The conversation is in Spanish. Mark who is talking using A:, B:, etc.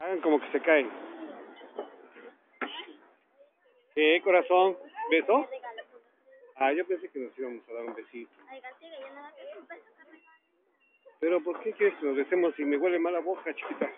A: Hagan como que se caen. ¿Qué, corazón? ¿Beso? Ah, yo pensé que nos íbamos a dar un besito. Pero ¿por qué quieres que nos besemos si me huele mal la boca, chiquita?